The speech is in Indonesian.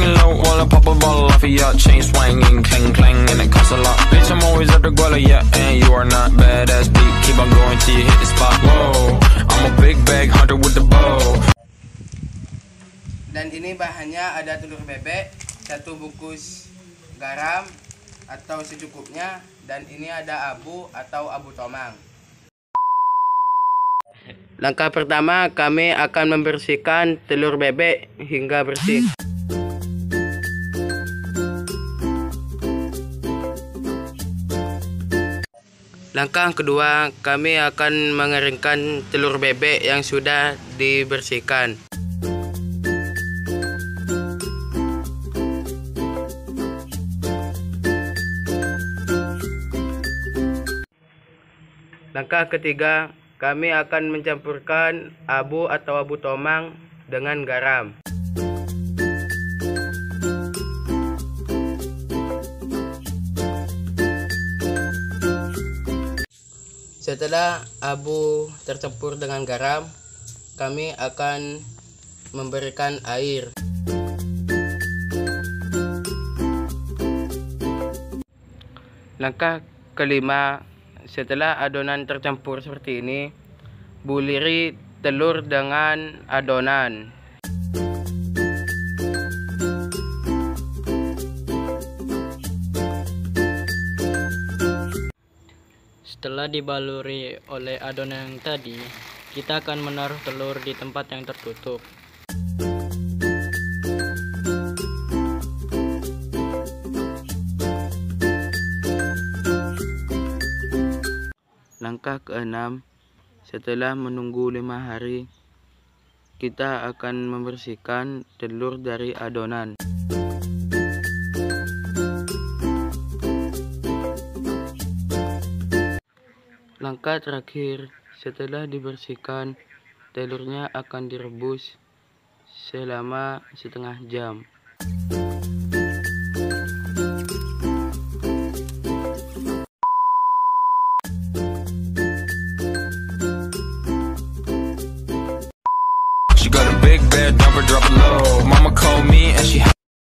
don't wanna pop a bottle off of your chain swinging, clang clang, and it costs a lot. Bitch, I'm always at the guala, yeah, and you are not badass beat. Keep on going till you hit the spot. Whoa, I'm a big bag hunter with the bow. Dan ini bahannya ada telur bebek, satu bungkus garam atau secukupnya, dan ini ada abu atau abu tomang. Langkah pertama, kami akan membersihkan telur bebek hingga bersih. Langkah kedua, kami akan mengeringkan telur bebek yang sudah dibersihkan. Langkah ketiga, kami akan mencampurkan abu atau abu tomang dengan garam. Setelah abu tercampur dengan garam, kami akan memberikan air. Langkah kelima, setelah adonan tercampur seperti ini, buliri telur dengan adonan. Setelah dibaluri oleh adonan yang tadi, kita akan menaruh telur di tempat yang tertutup. Langkah keenam, setelah menunggu lima hari, kita akan membersihkan telur dari adonan. Langkah terakhir, setelah dibersihkan, telurnya akan direbus selama setengah jam.